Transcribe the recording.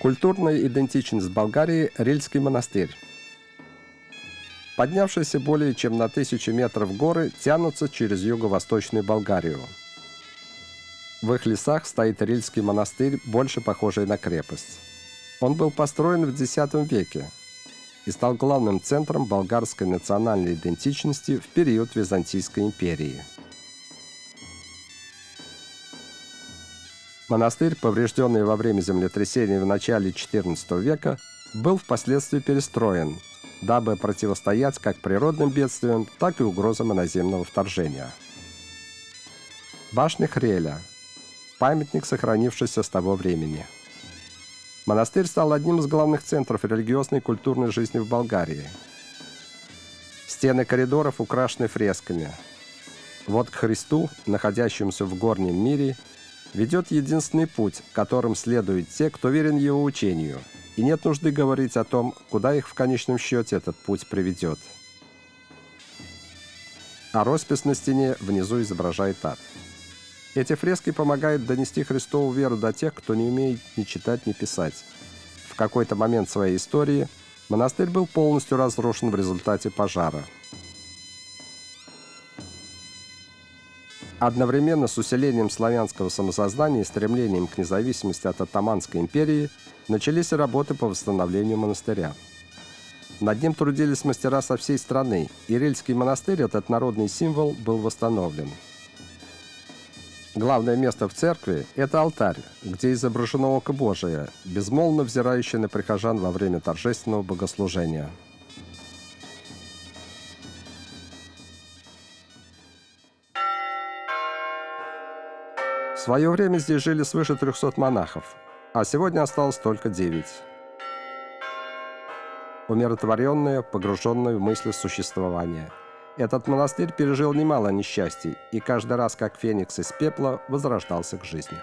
Культурная идентичность Болгарии – Рильский монастырь. Поднявшиеся более чем на тысячу метров горы тянутся через юго-восточную Болгарию. В их лесах стоит Рильский монастырь, больше похожий на крепость. Он был построен в X веке и стал главным центром болгарской национальной идентичности в период Византийской империи – Монастырь, поврежденный во время землетрясения в начале XIV века, был впоследствии перестроен, дабы противостоять как природным бедствиям, так и угрозам иноземного вторжения. Башня Хреля – памятник, сохранившийся с того времени. Монастырь стал одним из главных центров религиозной и культурной жизни в Болгарии. Стены коридоров украшены фресками. Вот к Христу, находящемуся в горнем мире – ведет единственный путь, которым следуют те, кто верен его учению, и нет нужды говорить о том, куда их в конечном счете этот путь приведет. А роспись на стене внизу изображает ад. Эти фрески помогают донести Христову веру до тех, кто не умеет ни читать, ни писать. В какой-то момент своей истории монастырь был полностью разрушен в результате пожара – Одновременно с усилением славянского самосознания и стремлением к независимости от Оттоманской империи начались работы по восстановлению монастыря. Над ним трудились мастера со всей страны, и Рильский монастырь, этот народный символ, был восстановлен. Главное место в церкви – это алтарь, где изображено Око Божие, безмолвно взирающее на прихожан во время торжественного богослужения – свое время здесь жили свыше 300 монахов, а сегодня осталось только 9. Умиротворенные, погруженные в мысли существования. Этот монастырь пережил немало несчастий и каждый раз, как феникс из пепла, возрождался к жизни.